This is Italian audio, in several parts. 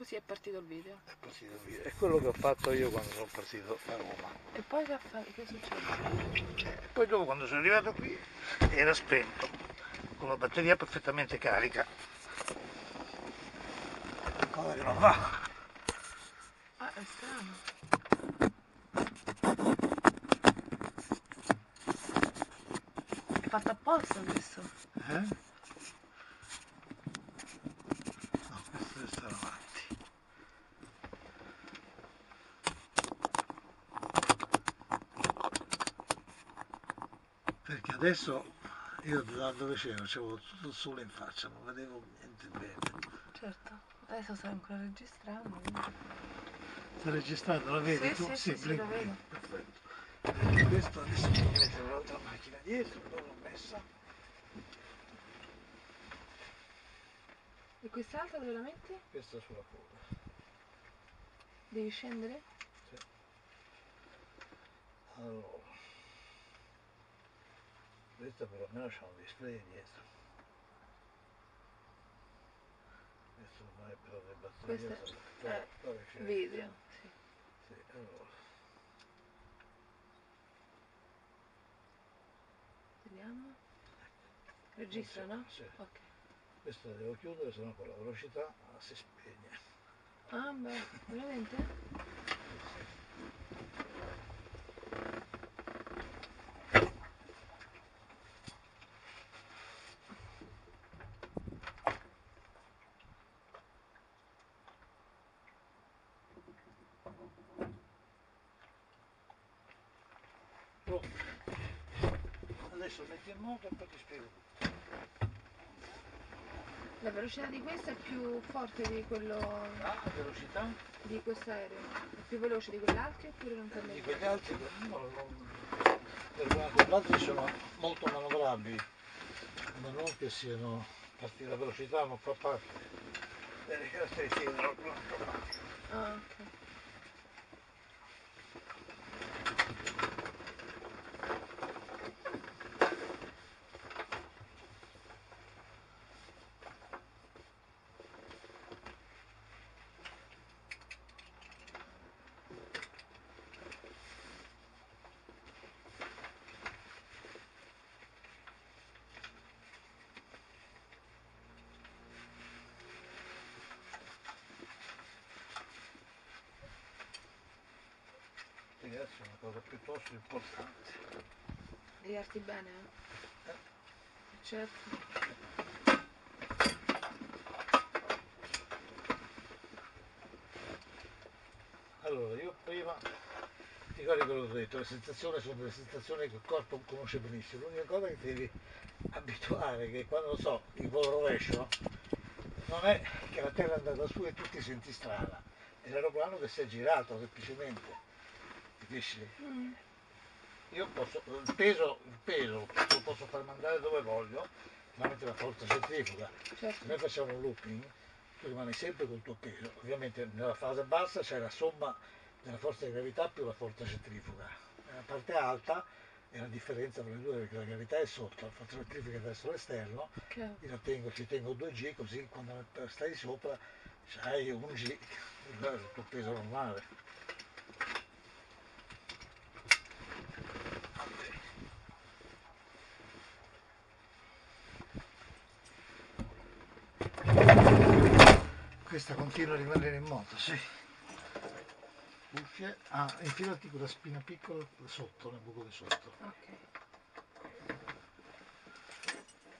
Così è partito il video. È partito il video. È quello che ho fatto io quando sono partito a Roma. E poi che, che succede? E poi dopo quando sono arrivato qui era spento, con la batteria perfettamente carica. Cosa che non va. Ah, è strano. È fatto apposta questo. Eh? No, questo deve stare avanti. Perché adesso io da dove c'ero, c'avevo tutto il sole in faccia, non vedevo niente bene. Certo. Adesso stai ancora registrando. Sta registrando, la vedi Sì, tu? sì, sì, sì, blink, blink, Perfetto. Questo adesso mi metto l'altra macchina dietro, dove l'ho messa? E quest'altra dove la metti? Questa sulla coda. Devi scendere? Allora. Questa però almeno c'ha un display dietro. Questo ormai però le batterie Questo è- sono- eh, dove c'è? Video. Sì. Sì, allora. Vediamo. Registra, no? Sì. Ok. Questa la devo chiudere, sennò con la velocità ah, si spegne. Ah, beh, veramente? Adesso metti in moto e poi ti spiego. La velocità di questo è più forte di quello Ah, velocità? di questo aereo? È più veloce di quell'altro oppure non Di cambia? quegli altri no, non, per altri sono molto manovrabili, ma non che siano partire la velocità non fa parte delle caratteristiche dell'automatico. Ah, ok. Quindi adesso è piuttosto importante. Devi darti bene, eh? Certo. Allora, io prima ti ricordi quello che ho detto, le sensazioni sono delle sensazioni che il corpo conosce benissimo. L'unica cosa che ti devi abituare che quando lo so, il volo rovescio, non è che la terra è andata su e tu ti senti strana, è l'aeroplano che si è girato semplicemente. Capisci? Mm. Io posso, il peso, il peso lo posso far mandare dove voglio, tramite la forza centrifuga. Se Certo. noi facciamo un looping, tu rimani sempre col tuo peso. Ovviamente nella fase bassa c'è la somma della forza di gravità più la forza centrifuga. Nella parte alta è la differenza tra le due perché la gravità è sotto, la forza centrifuga è verso l'esterno, Ok. io la tengo, ci tengo 2G così quando stai sopra c'hai un G, il tuo peso normale. Questa continua a rimanere in moto, sì. Cuffie. Ah, infilati quella spina piccola sotto, nel buco di sotto. Ok.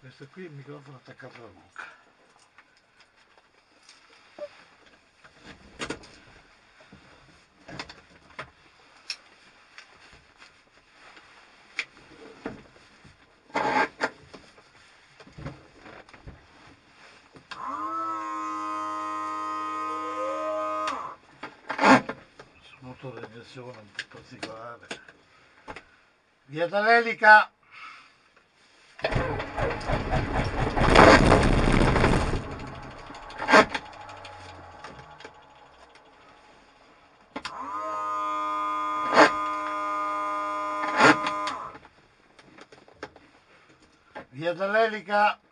Questo qui è il microfono attaccato alla bocca. Iniezione un particolare. Via d'Alelica! Via dall'elica.